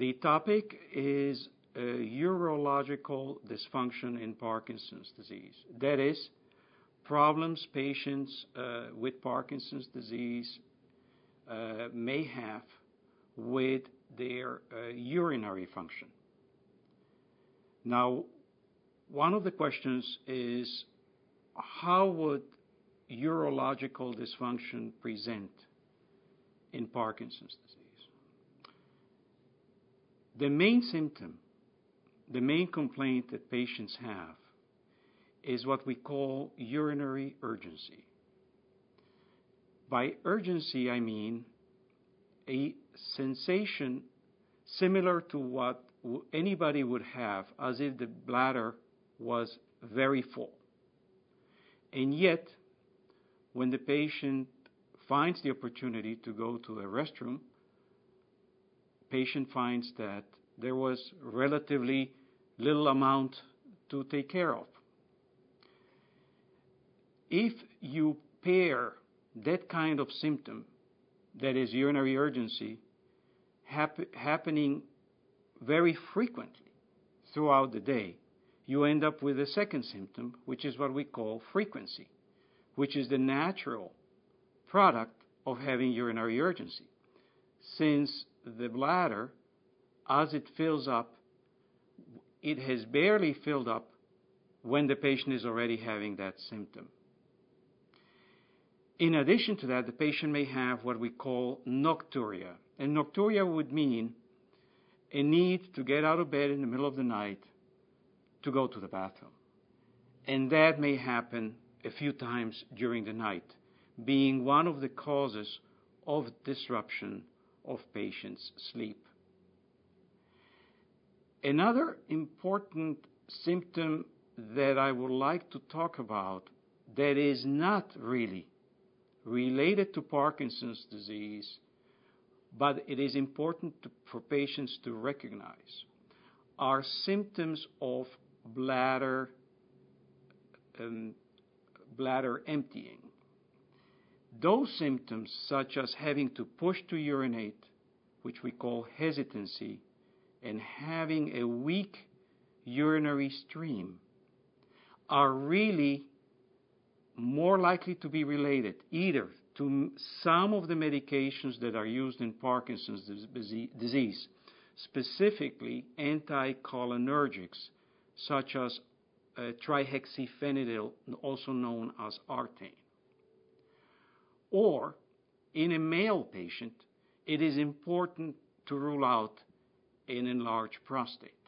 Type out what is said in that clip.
The topic is uh, urological dysfunction in Parkinson's disease. That is, problems patients uh, with Parkinson's disease uh, may have with their urinary function. Now, one of the questions is how would urological dysfunction present in Parkinson's disease? The main symptom, the main complaint that patients have is what we call urinary urgency. By urgency, I mean a sensation similar to what anybody would have as if the bladder was very full. And yet, when the patient finds the opportunity to go to a restroom, patient finds that there was relatively little amount to take care of. If you pair that kind of symptom, that is urinary urgency, hap- happening very frequently throughout the day, you end up with a second symptom, which is what we call frequency, which is the natural product of having urinary urgency. Since the bladder, as it fills up, it has barely filled up when the patient is already having that symptom. In addition to that, the patient may have what we call nocturia. And nocturia would mean a need to get out of bed in the middle of the night to go to the bathroom. And that may happen a few times during the night, being one of the causes of disruption of patients' sleep. Another important symptom that I would like to talk about that is not really related to Parkinson's disease, but it is important to, for patients to recognize, are symptoms of bladder um, bladder emptying. Those symptoms, such as having to push to urinate, which we call hesitancy, and having a weak urinary stream, are really more likely to be related either to some of the medications that are used in Parkinson's disease, specifically anticholinergics such as uh, trihexyphenidyl, also known as Artane. Or in a male patient, it is important to rule out an enlarged prostate.